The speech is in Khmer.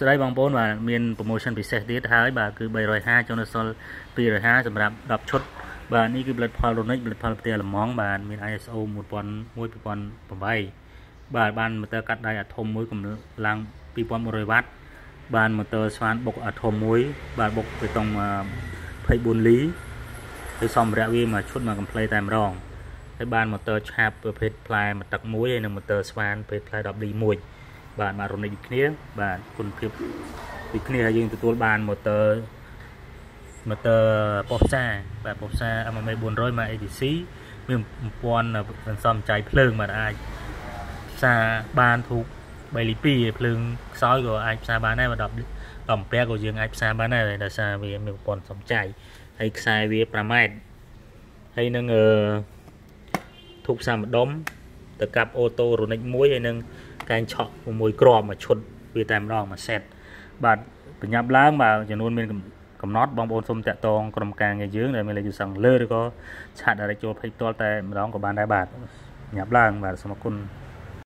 ស្ដីបងប្អូនបាទមាន promotion ពិសេសទៀតហើយបាទគឺ350ចុងដល់សល់250សម្រាប់10ឈុតបាទនេះគឺផលិតផល Ronic ផលិតផលផ្ទះលំងបាទមាន ISO 1001 2008បាទបានម៉ូទ័រកាត់ដៃអាធំមួយកម្លាំង2100វ៉ាត់បានម៉ូទ័រស្វានបុកអាធំមួយ បាទបុកបេតុង24លីហើយសម្ភារៈវាមួយឈុតមួយកំ pl តែម្ដងហើយបានម៉ូទ័រឆាបប្រភេទផ្លែមួយទឹកមួយហើយនិងម៉ូទ័រស្វានប្រភេទផ្លែ10លីមួយ បាទបាទរនិចដូចគ្នា បាទគុណភាពដូចគ្នាហើយយើងទទួលបានម៉ូទ័រម៉ូទ័រប៉ុសសាបាទប៉ុសសា MMA 400មក ATC មាន1000សន្សំចៃភ្លើងបាទអាចផ្សារបានធូប3លី2ភ្លើងខ្សោយក៏អាចផ្សារបានដែរបើ10 10ពាក់ក៏យើងអាចផ្សារបានដែរដោយសារវាមានប្រព័ន្ធសំចៃហើយខ្សែវា5ម៉ែត្រហើយនឹងអឺធូបផ្សារម្ដុំទៅកាប់អូតូរ៉ូនិចមួយហើយនឹង កែងឆក់6គ្រាប់មួយឈុតវាតែម្ដងមួយសេតបាទបញ្ញាប់ឡើងបើចំនួនមានកំណត់បងប្អូនសូមតាក់ទងក្រុមការងារយើងដែលមានលេខទូរស័ព្ទលើឬក៏ឆាត direct ចូល page ផ្ទាល់តែម្ដងក៏បានដែរបាទបញ្ញាប់ឡើងបាទសូមអរគុណ